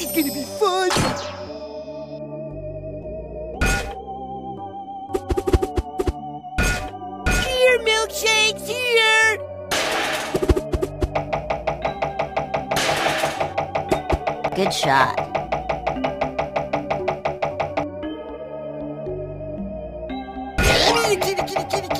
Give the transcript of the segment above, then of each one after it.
This is gonna be fun! Here, milkshakes, here! Good shot. Kitty, kitty, kitty, kitty, kitty.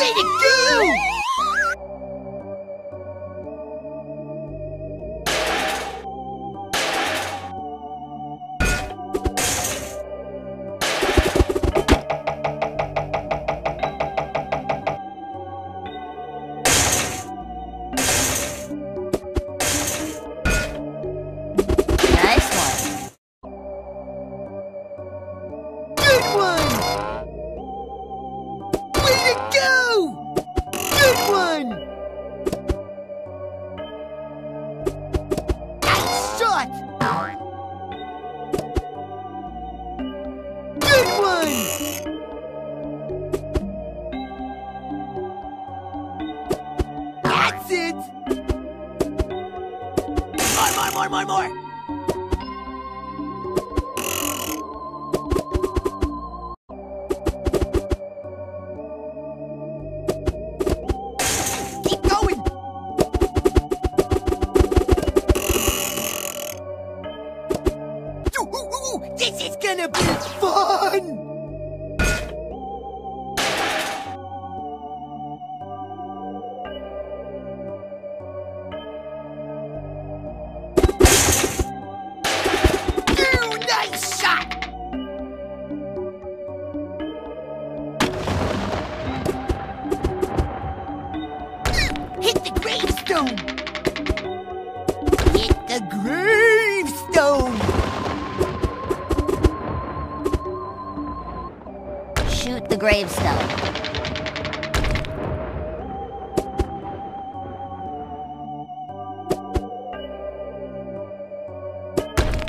Way to go! One! That's it! More, more, more, more, more! Ooh, This is gonna be fun! Hit the gravestone! Hit the gravestone! Gravestone.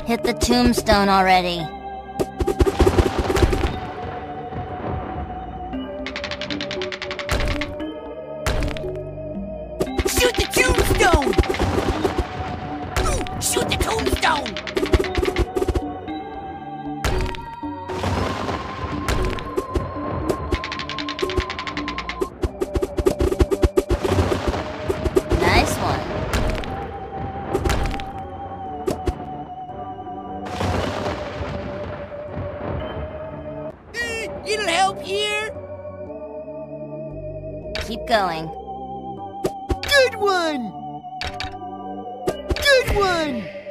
Hit the tombstone already. It'll help here! Keep going. Good one! Good one!